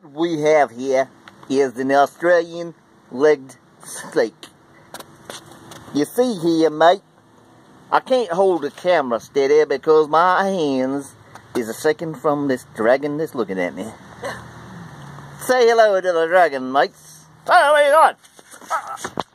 What we have here is an Australian legged snake. You see here, mate, I can't hold the camera steady because my hands is a second from this dragon that's looking at me. Say hello to the dragon, mates. Hey, what are you doing?